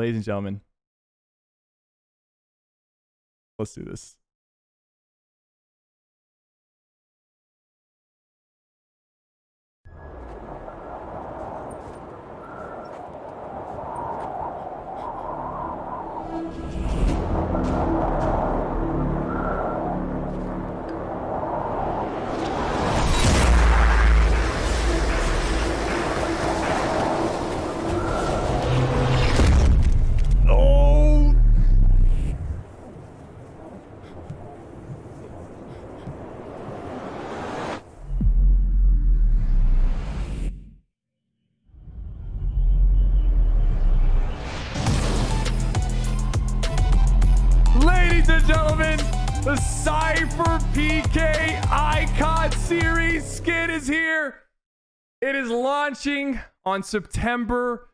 ladies and gentlemen, let's do this. And gentlemen, the Cypher PK Icon Series skin is here. It is launching on September